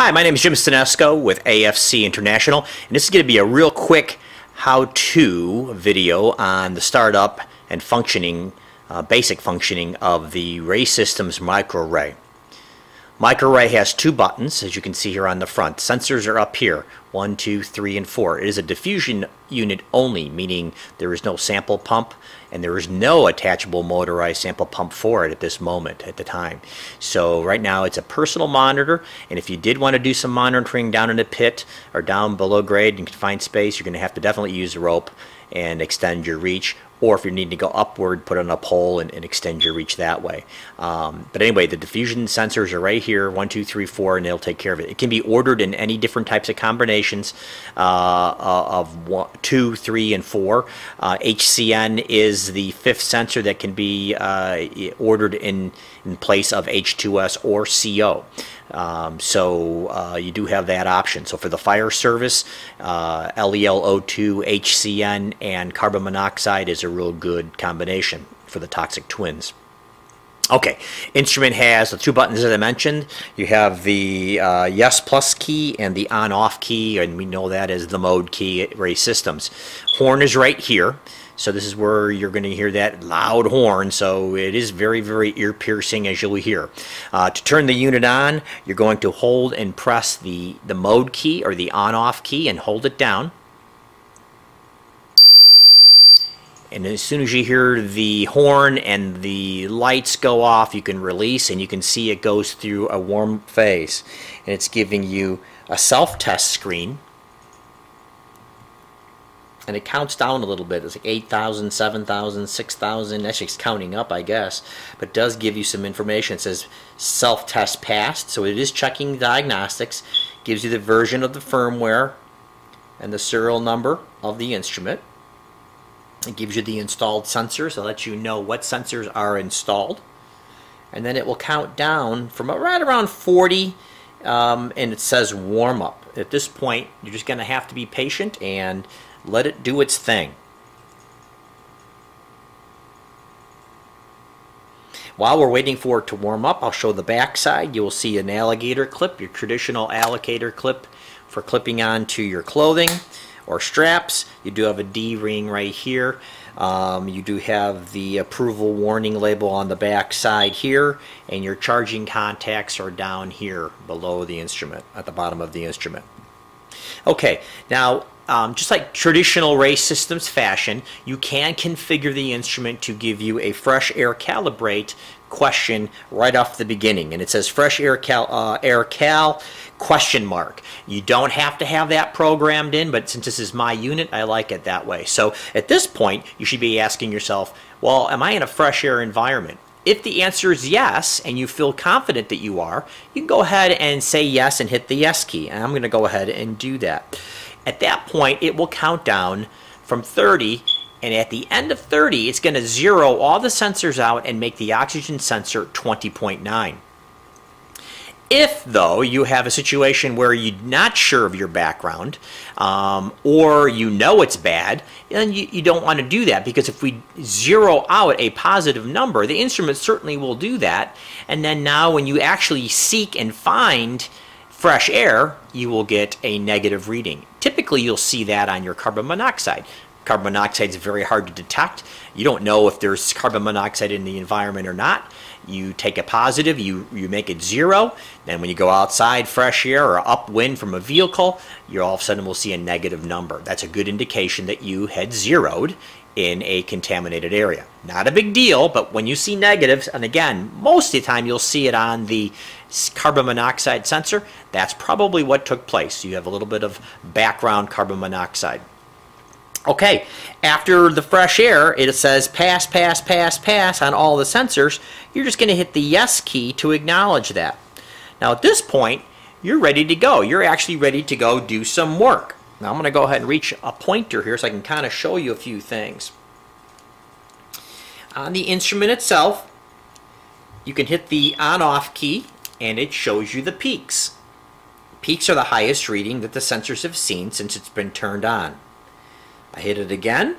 Hi, my name is Jim Seneczko with AFC International, and this is going to be a real quick how-to video on the startup and functioning, uh, basic functioning of the Rae Systems MicroRae. MicroRae has two buttons, as you can see here on the front. Sensors are up here, one, two, three, and four. It is a diffusion unit only, meaning there is no sample pump and there is no attachable motorized sample pump for it at this moment, at the time. So right now it's a personal monitor, and if you did want to do some monitoring down in the pit or down below grade in confined space, you're going to have to definitely use a rope and extend your reach or if you need to go upward, put on a pole and, and extend your reach that way. Um, but anyway, the diffusion sensors are right here, one, two, three, four, and they'll take care of it. It can be ordered in any different types of combinations uh, uh of one, two, three, and four. Uh, HCN is the fifth sensor that can be uh, ordered in, in place of H2S or CO. Um, so uh, you do have that option. So for the fire service, uh, LELO2, HCN, and carbon monoxide is a real good combination for the toxic twins. Okay, instrument has the two buttons that I mentioned. You have the uh, yes plus key and the on off key, and we know that as the mode key at Rae Systems. Horn is right here. So this is where you're going to hear that loud horn. So it is very, very ear piercing as you'll hear. Uh, to turn the unit on, you're going to hold and press the, the mode key or the on off key and hold it down. And as soon as you hear the horn and the lights go off, you can release and you can see it goes through a warm phase. And it's giving you a self-test screen and it counts down a little bit. It's like 8,000, 7,000, 6,000. Actually, it's counting up, I guess. But does give you some information. It says self-test passed, so it is checking diagnostics. Gives you the version of the firmware and the serial number of the instrument. It gives you the installed sensors. So it lets you know what sensors are installed. And then it will count down from right around 40 um, and it says warm up. At this point, you're just going to have to be patient and let it do its thing. While we're waiting for it to warm up, I'll show the back side. You will see an alligator clip, your traditional alligator clip for clipping onto your clothing or straps. You do have a D-ring right here. Um, you do have the approval warning label on the back side here and your charging contacts are down here below the instrument, at the bottom of the instrument. Okay, now um, just like traditional Rae Systems fashion, you can configure the instrument to give you a fresh air calibrate question right off the beginning. And it says fresh air cal, uh, air cal question mark. You don't have to have that programmed in but since this is my unit I like it that way. So at this point you should be asking yourself well am I in a fresh air environment? If the answer is yes and you feel confident that you are you can go ahead and say yes and hit the yes key. And I'm going to go ahead and do that at that point, it will count down from 30 and at the end of 30, it's going to zero all the sensors out and make the oxygen sensor 20.9. If, though, you have a situation where you're not sure of your background um, or you know it's bad, then you, you don't want to do that because if we zero out a positive number, the instrument certainly will do that. And then now when you actually seek and find fresh air, you will get a negative reading. Typically, you'll see that on your carbon monoxide. Carbon monoxide is very hard to detect. You don't know if there's carbon monoxide in the environment or not. You take a positive, you, you make it zero. Then when you go outside, fresh air or upwind from a vehicle, you all of a sudden will see a negative number. That's a good indication that you had zeroed in a contaminated area. Not a big deal, but when you see negatives, and again, most of the time you'll see it on the carbon monoxide sensor, that's probably what took place. You have a little bit of background carbon monoxide. Okay, after the fresh air, it says pass, pass, pass, pass on all the sensors. You're just going to hit the yes key to acknowledge that. Now at this point, you're ready to go. You're actually ready to go do some work. Now I'm going to go ahead and reach a pointer here so I can kind of show you a few things. On the instrument itself, you can hit the on-off key and it shows you the peaks. Peaks are the highest reading that the sensors have seen since it's been turned on. I hit it again,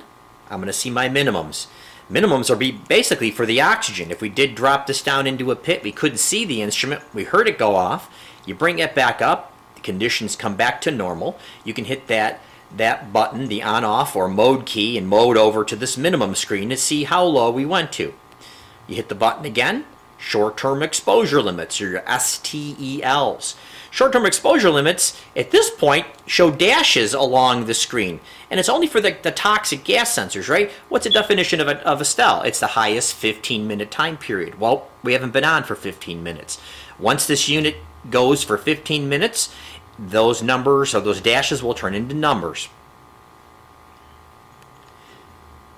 I'm going to see my minimums. Minimums are be basically for the oxygen. If we did drop this down into a pit, we couldn't see the instrument, we heard it go off, you bring it back up, The conditions come back to normal, you can hit that that button, the on off or mode key, and mode over to this minimum screen to see how low we went to. You hit the button again, short term exposure limits, or your STELs. Short term exposure limits at this point show dashes along the screen, and it's only for the, the toxic gas sensors, right? What's the definition of a, of a STEL? It's the highest 15 minute time period. Well, we haven't been on for 15 minutes. Once this unit goes for 15 minutes, those numbers or those dashes will turn into numbers.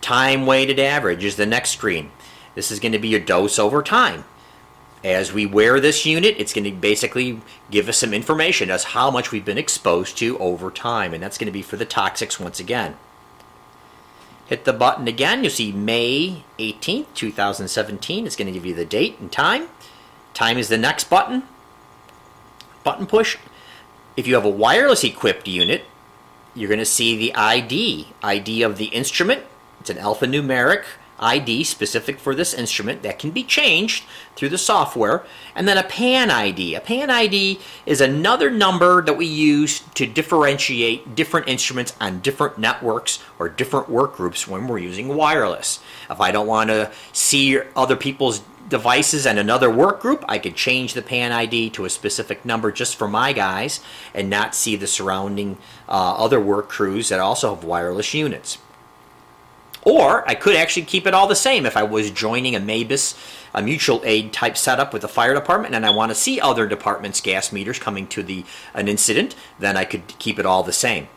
Time weighted average is the next screen. This is going to be your dose over time. As we wear this unit, it's going to basically give us some information as how much we've been exposed to over time, and that's going to be for the toxics once again. Hit the button again, you'll see May 18th, 2017. It's going to give you the date and time. Time is the next button. Button push. If you have a wireless equipped unit, you're going to see the ID, ID of the instrument. It's an alphanumeric ID specific for this instrument that can be changed through the software, and then a PAN ID. A PAN ID is another number that we use to differentiate different instruments on different networks or different work groups when we're using wireless. If I don't want to see other people's devices and another work group, I could change the PAN ID to a specific number just for my guys and not see the surrounding uh, other work crews that also have wireless units. Or I could actually keep it all the same if I was joining a MABAS, a mutual aid type setup with the fire department and I want to see other departments' gas meters coming to the an incident, then I could keep it all the same.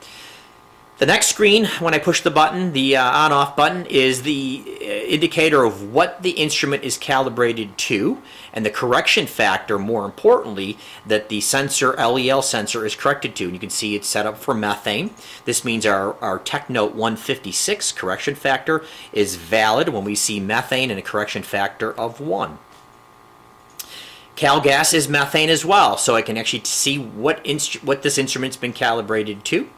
The next screen, when I push the button, the uh, on-off button, is the uh, indicator of what the instrument is calibrated to, and the correction factor, more importantly, that the sensor, LEL sensor, is corrected to. And you can see it's set up for methane. This means our, our TechNote 156 correction factor is valid when we see methane and a correction factor of 1. CalGas is methane as well, so I can actually see what, what this instrument's been calibrated to.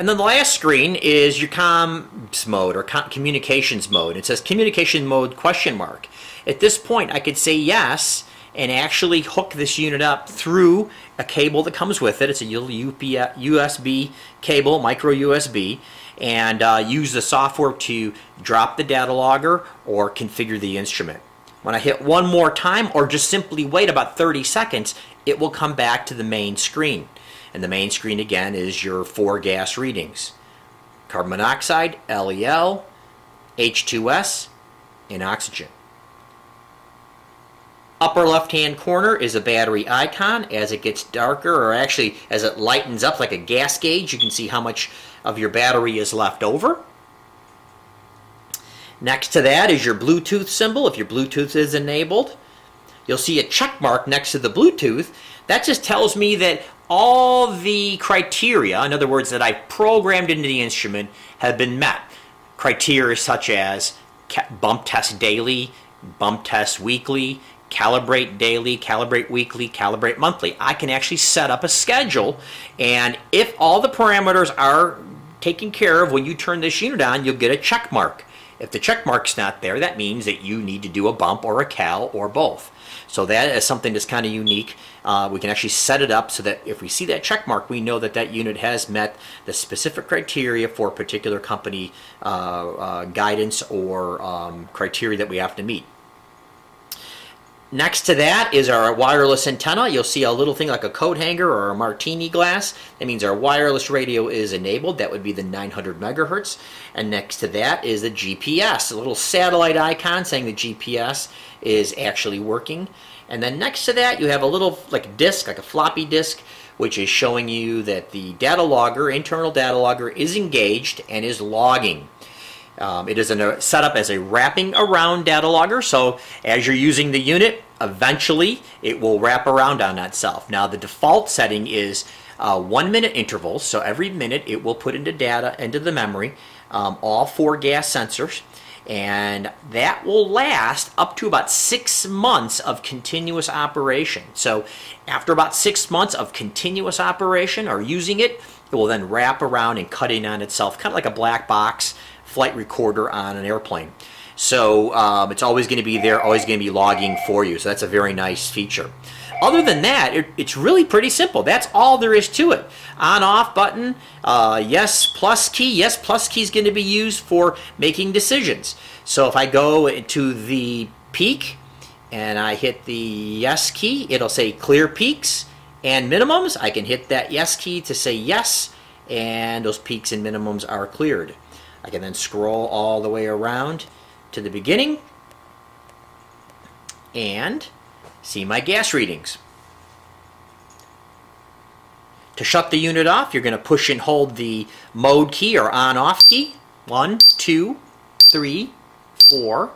And then the last screen is your comms mode or com communications mode. It says communication mode question mark. At this point, I could say yes and actually hook this unit up through a cable that comes with it. It's a little USB cable, micro USB, and uh, use the software to drop the data logger or configure the instrument. When I hit one more time or just simply wait about 30 seconds, it will come back to the main screen. And the main screen again is your four gas readings. Carbon monoxide, LEL, H2S, and oxygen. Upper left hand corner is a battery icon. As it gets darker, or actually as it lightens up like a gas gauge, you can see how much of your battery is left over. Next to that is your Bluetooth symbol if your Bluetooth is enabled. You'll see a check mark next to the Bluetooth. That just tells me that all the criteria, in other words, that I programmed into the instrument, have been met. Criteria such as bump test daily, bump test weekly, calibrate daily, calibrate weekly, calibrate monthly. I can actually set up a schedule, and if all the parameters are taken care of when you turn this unit on, you'll get a check mark. If the check mark's not there, that means that you need to do a bump or a cal or both. So that is something that's kind of unique. Uh, we can actually set it up so that if we see that check mark, we know that that unit has met the specific criteria for particular company uh, uh, guidance or um, criteria that we have to meet. Next to that is our wireless antenna. You'll see a little thing like a coat hanger or a martini glass. That means our wireless radio is enabled. That would be the 900 megahertz. And next to that is the GPS, a little satellite icon saying the GPS is actually working. And then next to that, you have a little like disk, like a floppy disk, which is showing you that the data logger, internal data logger, is engaged and is logging. Um, it is a, set up as a wrapping around data logger, so as you're using the unit, eventually it will wrap around on itself. Now the default setting is uh, one minute intervals, so every minute it will put into data into the memory, um, all four gas sensors, and that will last up to about six months of continuous operation. So after about six months of continuous operation or using it, it will then wrap around and cut in on itself, kind of like a black box flight recorder on an airplane. So um, it's always going to be there, always going to be logging for you. So that's a very nice feature. other than that, it, it's really pretty simple. That's all there is to it. On off button, uh, yes plus key. Yes plus key is going to be used for making decisions. So if I go to the peak and I hit the yes key, it'll say clear peaks and minimums. I can hit that yes key to say yes, and those peaks and minimums are cleared. I can then scroll all the way around to the beginning and see my gas readings. To shut the unit off, you're going to push and hold the mode key or on off key. One, two, three, four,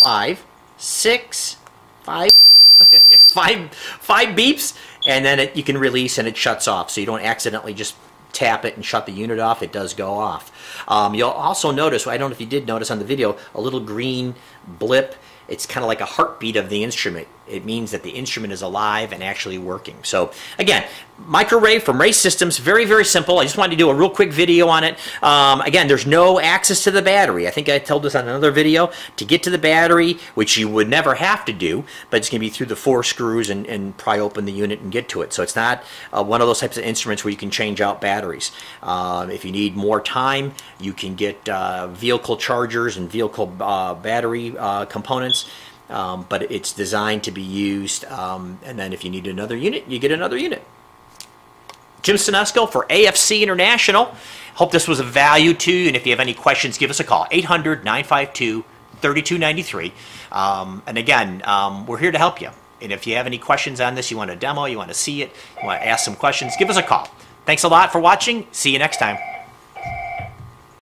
five, six, five, five, five beeps, and then it, you can release and it shuts off. So you don't accidentally just tap it and shut the unit off. It does go off. Um, you'll also notice, I don't know if you did notice on the video, a little green blip it's kind of like a heartbeat of the instrument. It means that the instrument is alive and actually working. So again, MicroRae from Rae Systems, very, very simple. I just wanted to do a real quick video on it. Um, again, there's no access to the battery. I think I told this on another video. To get to the battery, which you would never have to do, but it's going to be through the four screws and, and pry open the unit and get to it. So it's not uh, one of those types of instruments where you can change out batteries. Um, if you need more time, you can get uh, vehicle chargers and vehicle uh, battery uh, components um, but it's designed to be used. Um, and then if you need another unit, you get another unit. Jim Seneczko for AFC International. Hope this was of value to you. And if you have any questions, give us a call 800 952 3293. Um, and again, um, we're here to help you. And if you have any questions on this, you want a demo, you want to see it, you want to ask some questions, give us a call. Thanks a lot for watching. See you next time.